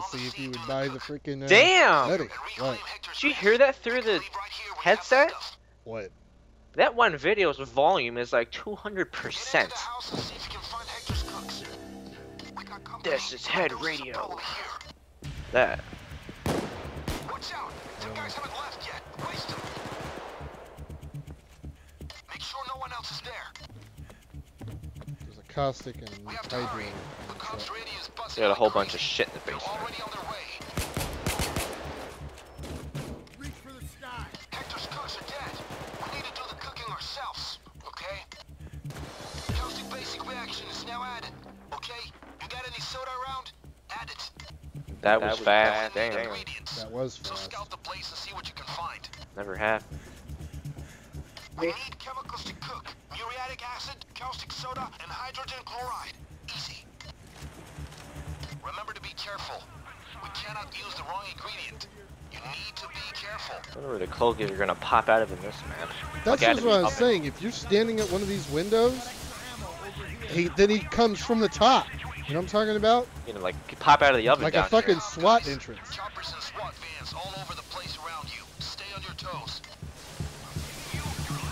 to see if you would buy the freaking. Uh, Damn! medic. What? Did you hear that through the headset? What? That one video's volume is like 200%. This is head radio. That. Watch out! Two guys haven't left yet. Waste them. Make sure no one else is there. There's a caustic and We have hydro. hurry. The and cops stuff. ready is busting They got a whole bunch of shit in the They're basement. already on their way. Hector's cooks are dead. We need to do the cooking ourselves, okay? Caustic basic reaction is now added, okay? You got any soda around? Add it. That was fast. Find the Damn. That was So scout the place and see what you can find. Never have. We need chemicals to cook. Muriatic acid, caustic soda, and hydrogen chloride. Easy. Remember to be careful. We cannot use the wrong ingredient. You need to be careful. I wonder where the cloak is gonna pop out of in this map. That's just what I was saying. If you're standing at one of these windows, he then he comes from the top. You know what I'm talking about? You know, like pop out of the oven Like down a fucking here. SWAT entrance.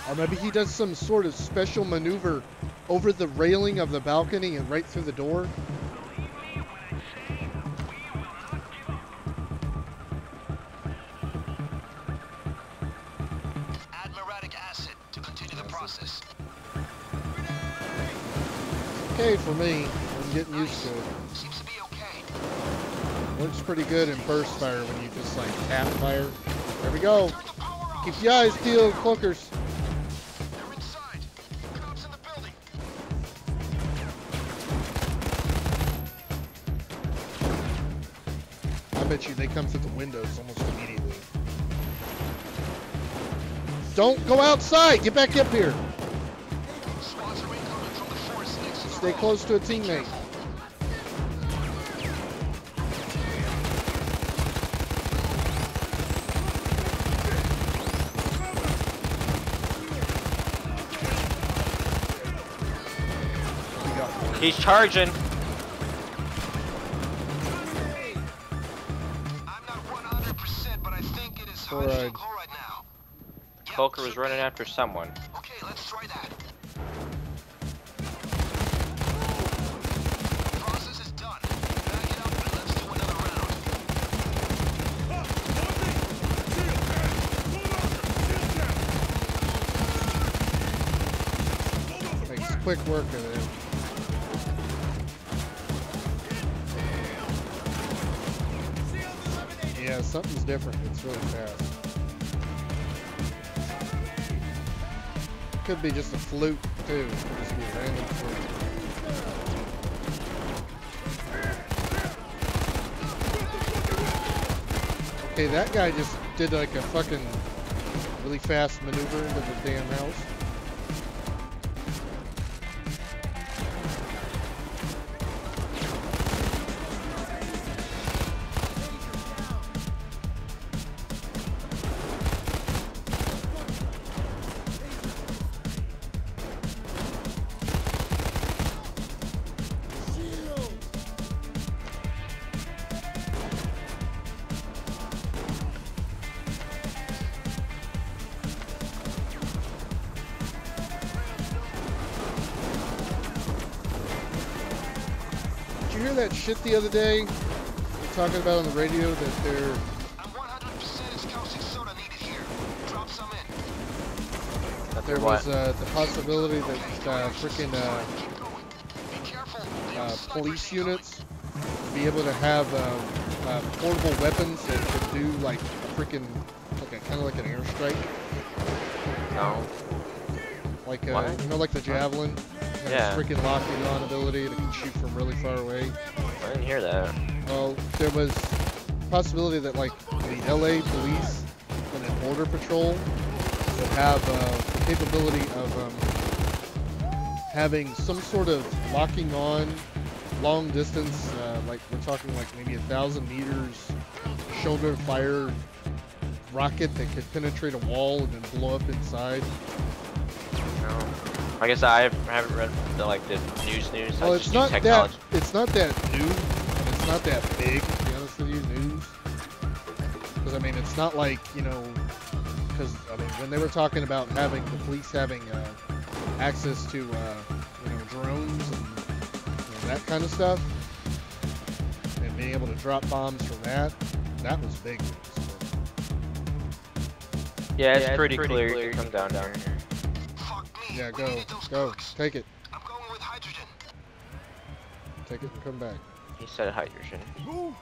Or maybe he does some sort of special maneuver over the railing of the balcony and right through the door. Add muriatic acid to continue the process. Okay for me. I'm getting used to it. Seems to be okay. Works pretty good in burst fire when you just like tap fire. There we go. Keep your eyes peeled, cloakers. Bet you they come through the windows almost immediately. Don't go outside. Get back up here. Stay close to a teammate. He's charging. Yep, Cloaker was running after someone. Okay, let's try that. Process is done. Back it up and let's do another round. Makes quick work of it. Yeah, something's different. It's really fast. Could be just a fluke too. Just be a random fluke. Okay, that guy just did like a fucking really fast maneuver into the damn house. Hear that shit the other day? Talking about on the radio that they're I'm 100% is caustic soda needed here. Drop some in. That's there what? was uh, the possibility that uh, freaking uh, Keep going. Be careful. They uh, police incoming. units be able to have uh, uh, portable weapons that could do like a freaking like a kind of like an airstrike, No. like uh, you know, like the javelin. Yeah. Freaking locking on ability that can shoot from really far away. I didn't hear that. Well, there was possibility that like the LA police and the border patrol would have uh, the capability of um, having some sort of locking on long distance, uh, like we're talking like maybe a thousand meters, shoulder fire rocket that could penetrate a wall and then blow up inside. No. I guess I haven't read the like the news news. I Well, it's not that it's not that new and it's not that big. To be honest with you, news. Because I mean, it's not like you know, because I mean, when they were talking about having the police having uh, access to uh, you know drones and you know, that kind of stuff, and being able to drop bombs from that, that was big. Yeah, it's Yeah, it's pretty, pretty clear. clear. You can come down here. Fuck me. Yeah, go, go, cooks. take it, I'm going with hydrogen. take it, and come back. He said hydrogen. Move.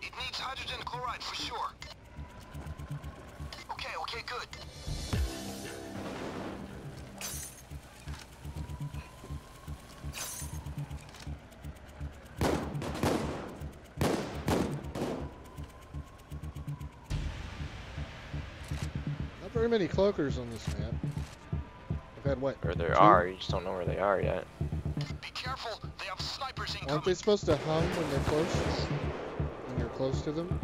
It needs hydrogen chloride for sure. Okay, okay, good. Many cloakers on this map. I've had what? Or there Two? are, you just don't know where they are yet. Be careful, they have snipers Aren't they supposed to hum when they're close? When you're close to them?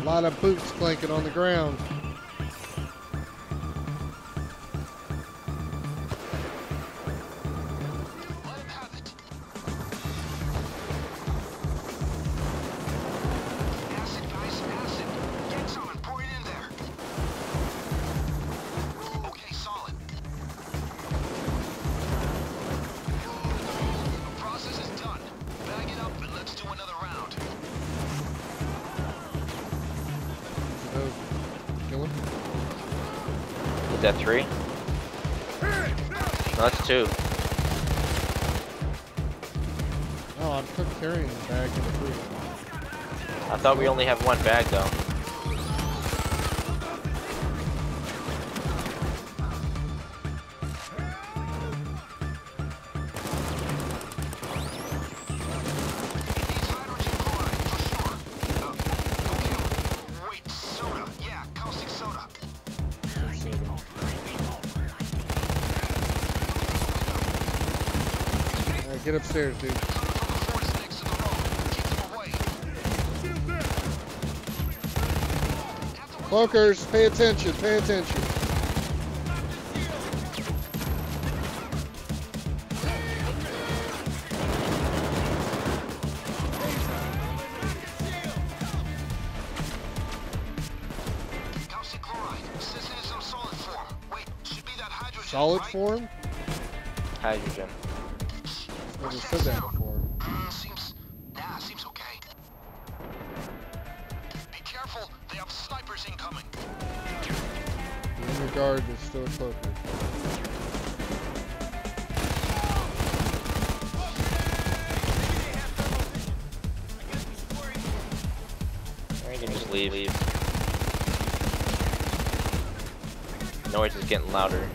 A lot of boots clanking on the ground. That three? No, that's two. Oh, I'm still carrying the bag in the food. I thought we only have one bag though. Cloakers, pay attention, pay attention. Caustic chloride. Says it is in solid form. Wait, should be that hydrogen. Solid right? form? Hydrogen. Never said that a cloaker. Can just leave. Noise is getting louder.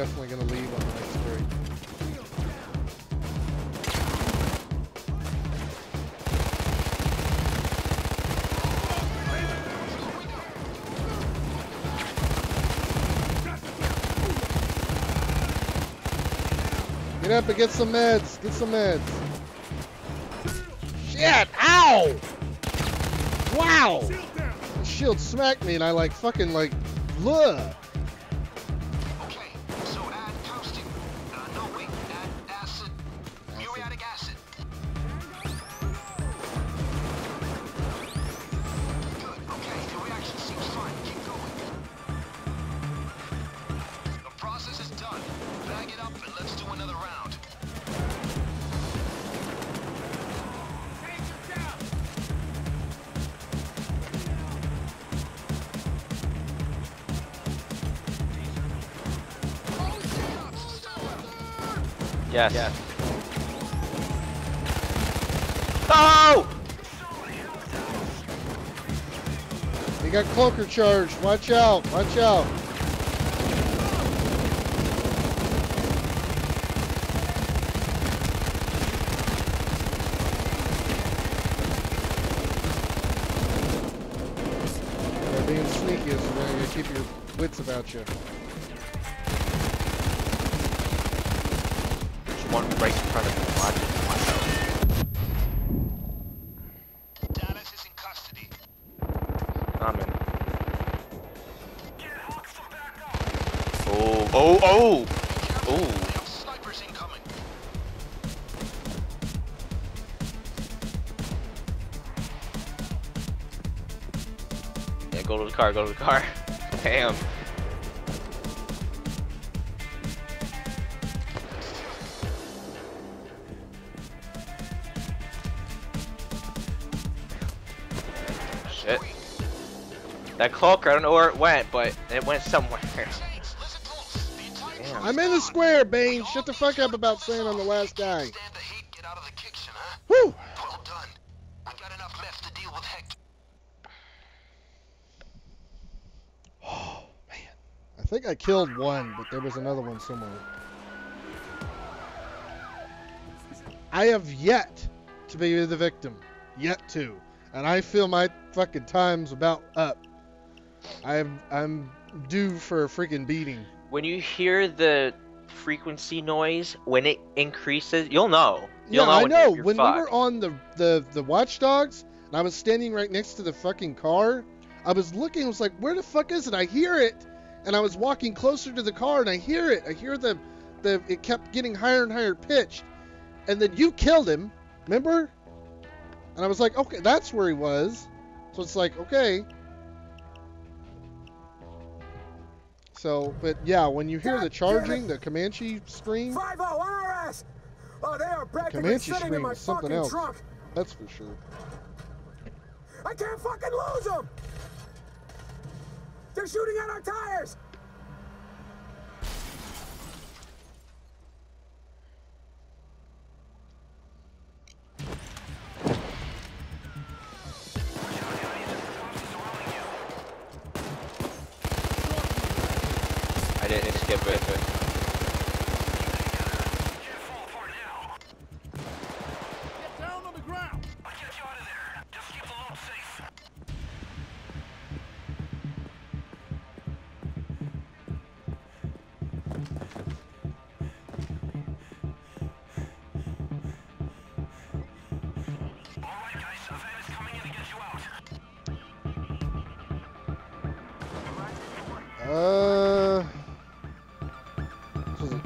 Definitely gonna leave on the next break. Get up and get some meds. Get some meds. Shit! Ow! Wow! The shield smacked me and I like fucking like, look. Yes. yes. Oh! You got cloaker charged. Watch out. Watch out. They're being sneaky, so you're gonna keep your wits about you. One right in front of me. Watch it. Watch out. Dallas is in custody. Coming. Oh, oh, oh! Careful, Ooh. we have snipers incoming. Yeah, go to the car, go to the car. Damn. Shit. That cloaker, I don't know where it went, but it went somewhere. Saints, listen to us. The entire Damn. I'm in the square, Bain. Shut the fuck up about saying I'm the last guy. Stand the heat, get out of the kitchen, huh? Woo! Well done. We got enough left to deal with Hector. Oh, man. I think I killed one, but there was another one somewhere. I have yet to be the victim. Yet to. And I feel my fucking time's about up. I'm I'm due for a freaking beating. When you hear the frequency noise, when it increases, you'll know. You'll yeah, I when know. You're when we were on the, the the watchdogs and I was standing right next to the fucking car, I was looking, I was like, where the fuck is it? I hear it. And I was walking closer to the car and I hear it. I hear the the it kept getting higher and higher pitched. And then you killed him, remember? And I was like, okay, that's where he was. So it's like, okay. So, but yeah, when you hear God the charging, the Comanche scream, 5 on our ass! Oh, they are Comanche sitting in scream my is something fucking else. trunk. that's for sure. I can't fucking lose them! They're shooting at our tires!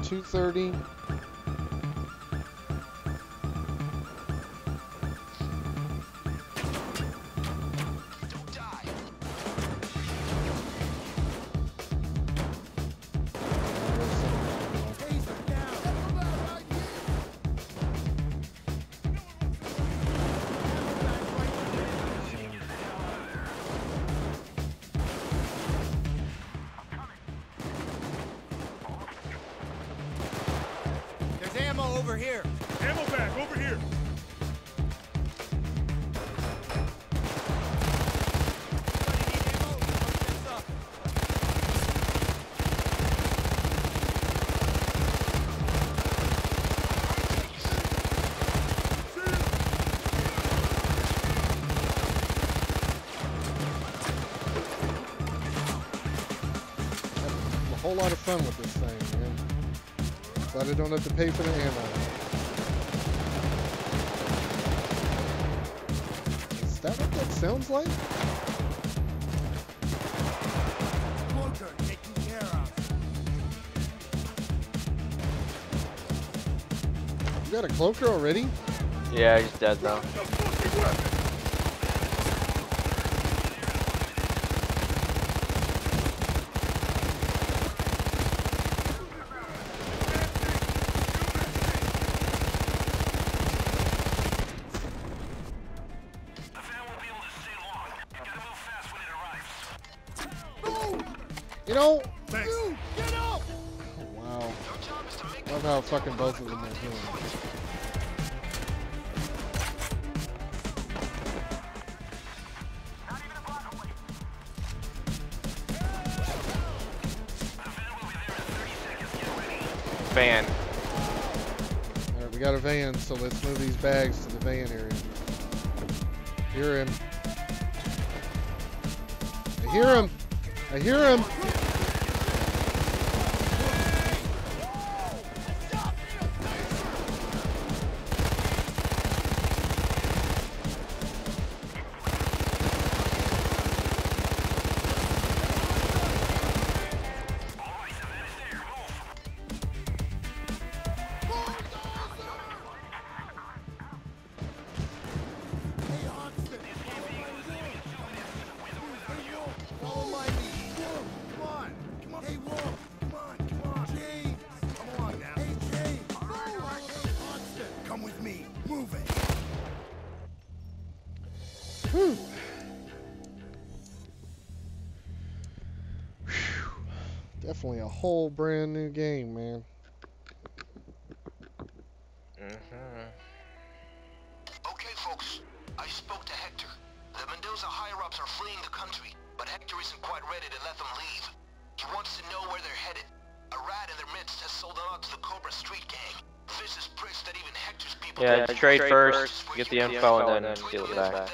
230? Whole lot of fun with this thing, man. Glad I don't have to pay for the ammo. Is that what that sounds like? Cloaker taken care of. You got a cloaker already? Yeah, he's dead now. You know, Thanks. oh, wow. Your job is to make Love how fucking both of them are doing. Van. Alright, we got a van, so let's move these bags to the van area. Hear him. I hear him. I hear him. A whole brand new game, man. Mm-hmm. Okay, folks. I spoke to Hector. The Mendoza higher-ups are fleeing the country, but Hector isn't quite ready to let them leave. He wants to know where they're headed. A rat in their midst has sold them out to the Cobra Street Gang. Vicious pricks that even Hector's people Yeah, don't trade trust. first, get the info, and then Trade deal with deals that.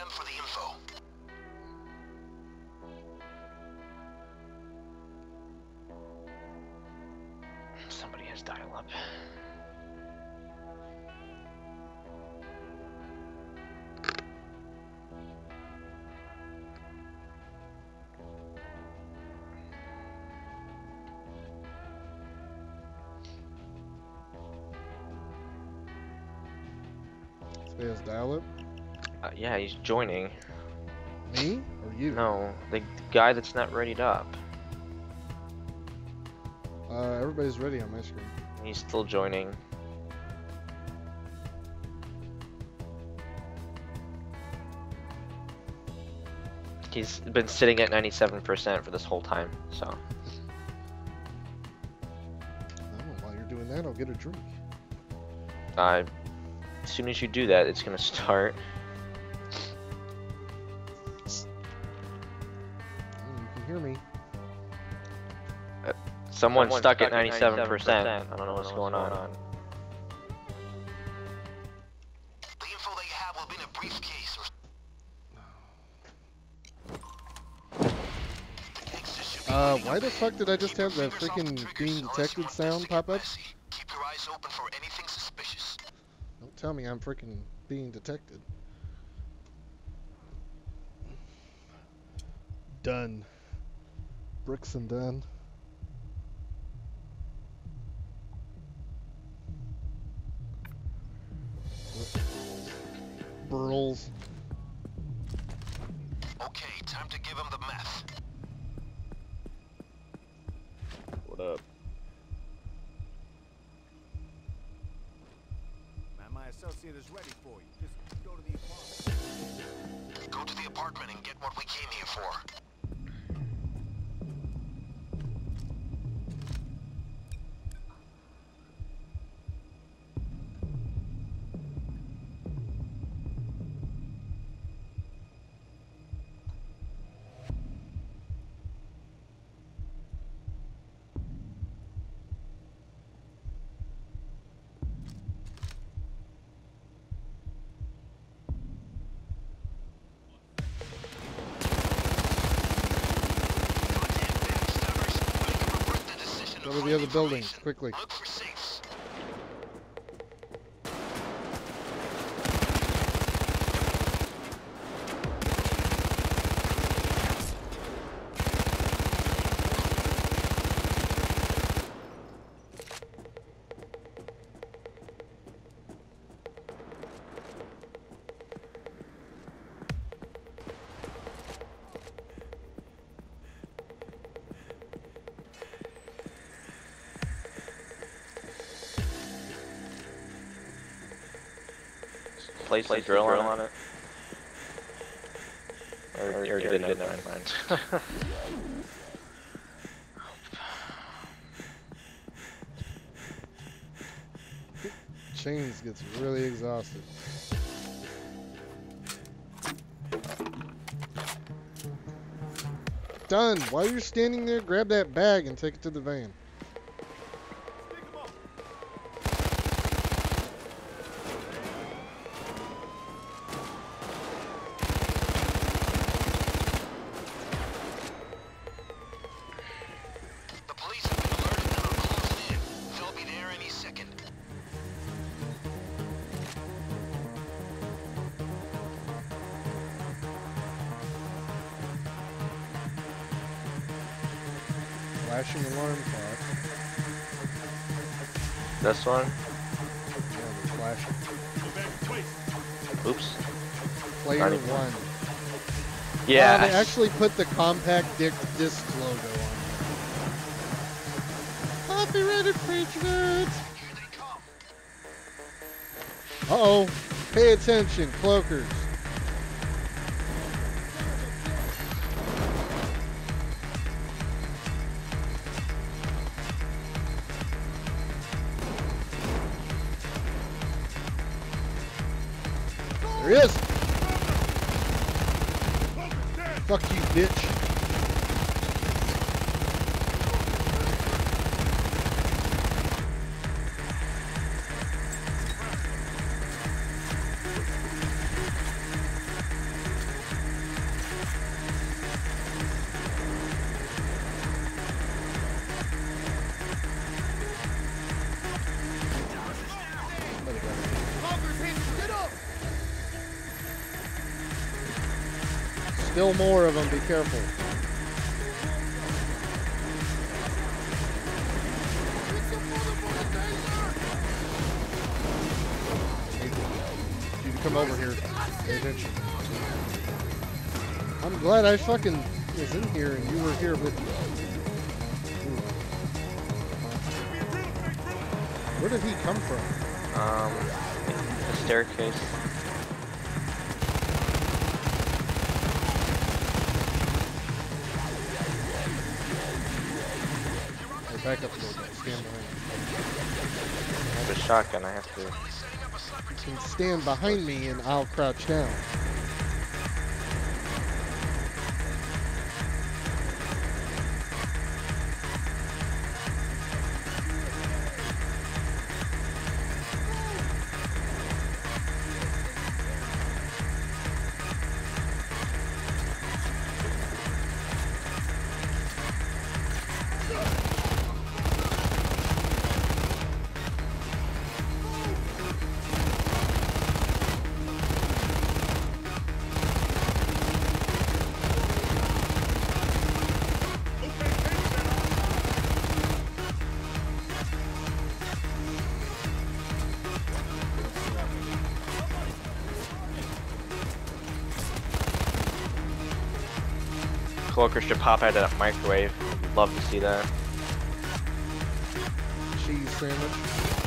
Has dial-up. Dial-up. Uh, yeah, he's joining. Me or you? No, the guy that's not readied up. Everybody's ready on my screen. He's still joining. He's been sitting at 97% for this whole time, so. Oh, while you're doing that, I'll get a drink. Uh, as soon as you do that, it's gonna start. Oh, you can hear me. Someone's stuck at 97%. I don't know what's going on. The info that you have will be in a briefcase or... The gangsters should be Uh, why the fuck did I just have the fingers off the freaking triggers being detected sound pop up? Keep your eyes open for anything suspicious. Don't tell me I'm freaking being detected. Done. Bricks and done. Burls. Okay, time to give him the meth. What up? Man, my associate is ready for you. Just go to the apartment. Go to the apartment and get what we came here for. Information. quickly. Look for. Place the drill on it. Or, or, didn't, didn't, never mind. chains gets really exhausted. Done. While you're standing there, grab that bag and take it to the van. Flashing alarm clock. This one. Yeah, they're flashing. Oops. Player Not even- one. Yeah. Wow, they actually put the compact dick disc logo on. Copyright infringement. Here they come. Uh oh. Pay attention, cloakers. Fuck you, bitch. Still more of them. Be careful. You come over here. Pay attention. I'm glad I fucking was in here and you were here with me. Where did he come from? Um, the staircase. Back up a little bit. Stand behind. I have a shotgun. I have to. You can stand behind me and I'll crouch down. Cloaker should pop out of that microwave. Love to see that. Cheese sandwich.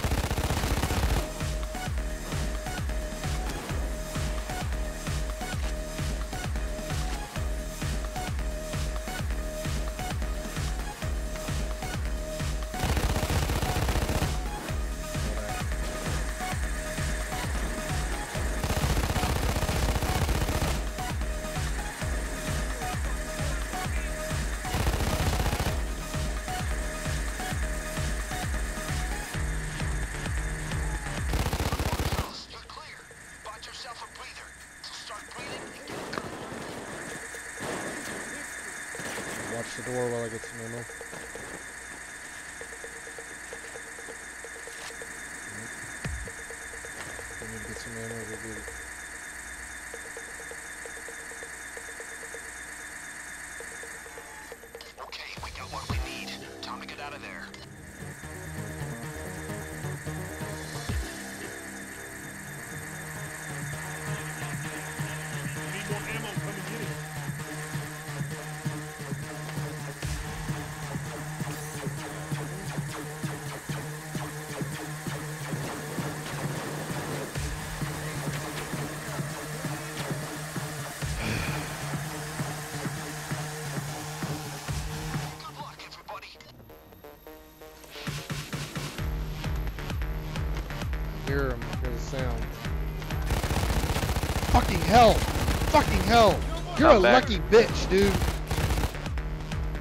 Watch the door while I get some ammo. If I need to get some ammo, we'll get it. Fucking hell! Fucking hell! You're a back. lucky bitch, dude.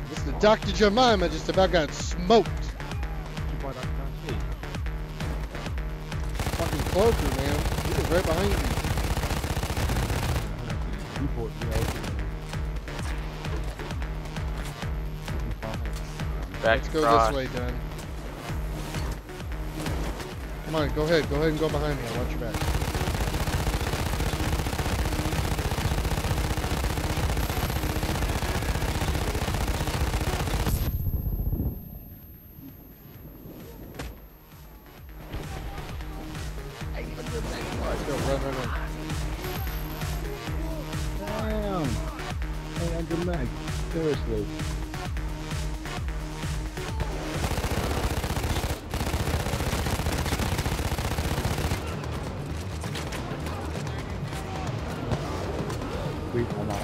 Mr. Dr. Jemima just about got smoked. Fucking cloaker, man. He was right behind you. Back Let's go across. this way, Dan. Come on, go ahead. Go ahead and go behind me. I'll watch your back.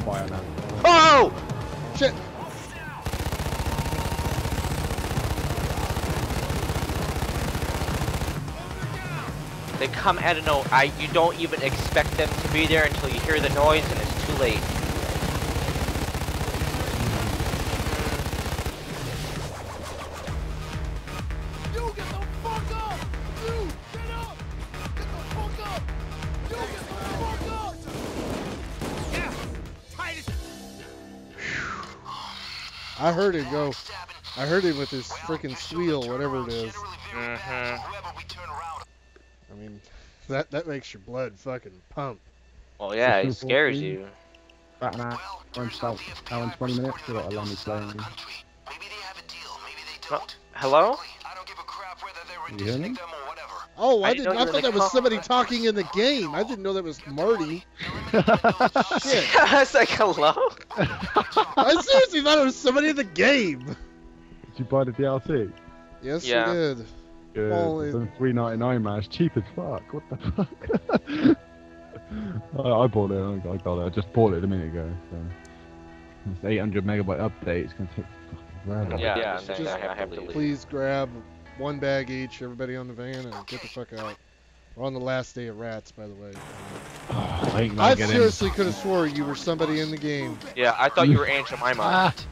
Sweet, I'm not buying that. Oh! Shit! They come out of no. I. You don't even expect them to be there until you hear the noise, and it's too late. Heard him go. I heard him with his freaking squeal, whatever it is. Mhm. I mean, that that makes your blood fucking pump. Well, yeah, it scares you. About an hour and start hour and 20 minutes. They got a long playing. Maybe they have a deal, maybe they don't. Hello? I don't give a crap whether they're You hear me? auditioning them or whatever. Oh, I, I did. didn't I thought in that the was somebody talking in the game. I didn't know that was Marty. Shit. I was like, hello? I seriously thought it was somebody in the game. Did you buy the DLC? Yes, Yeah. we did. Good. Holy- three ninety nine, man. It's cheap as fuck. What the fuck? I, I bought it. I got it. I just bought it a minute ago. So it's eight hundred megabyte update. It's gonna take fucking forever. Yeah, Yeah, yeah, just- I have, I have to leave. Please grab one bag each, everybody on the van, and get the fuck out. We're on the last day of rats, by the way. Oh, I, I gonna in. seriously could have swore you were somebody in the game. Yeah, I thought you were Aunt Jemima.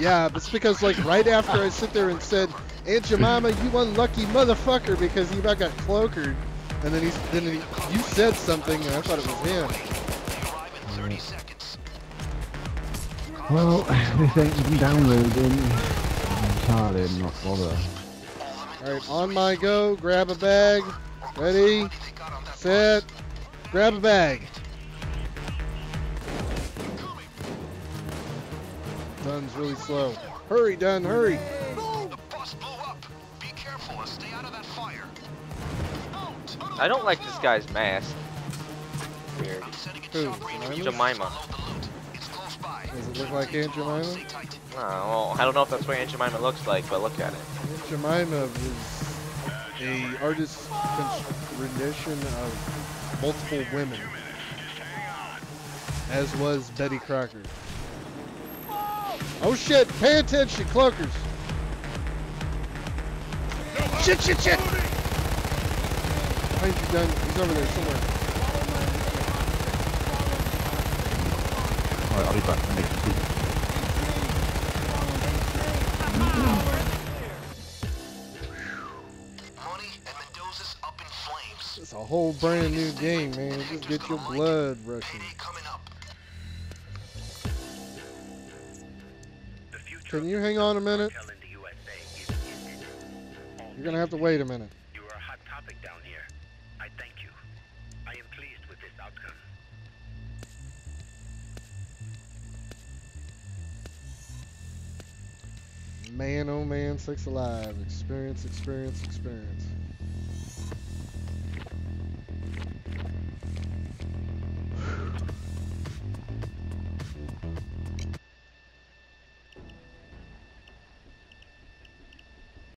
Yeah, it's because like right after I sit there and said, Aunt Jemima, you unlucky motherfucker, because you about got cloakered, and then he's then he, you said something, and I thought it was him. Well, this ain't even downloading. Entirely, I'm not bothered. All right, on my go, grab a bag, ready, set, grab a bag. Dun's really slow. Hurry, Dun, hurry. The bus blew up. Be careful and stay out of that fire. Out. I don't like this guy's mask. Weird. I'm setting a Who, Jemima? to Jemima. unload the loot. It's close by. Does it look like Aunt Jemima? Tight. Oh, well, I don't know if that's what Aunt Jemima looks like, but look at it. Aunt Jemima is a artist's rendition of multiple women, as was Betty Crocker. Oh shit! Pay attention, cloakers. Shit! Shit! Shit! Behind you, Dun. He's over there somewhere. Alright, I'll be back in next week. A whole brand new game, man. Just get your blood rushing. Can you hang on a minute? You're gonna have to wait a minute. You are a hot topic down here. I thank you. I am pleased with this outcome. Man, oh man, six alive. Experience, experience, experience.